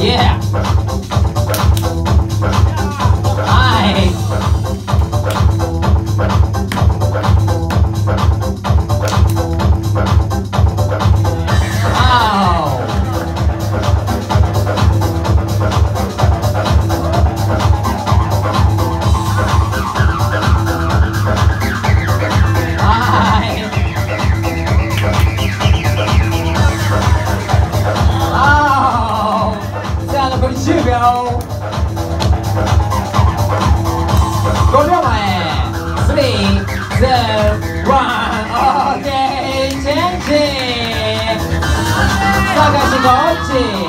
Yeah! 秒5秒前3、2、1 OK チェンジさあ開始こっち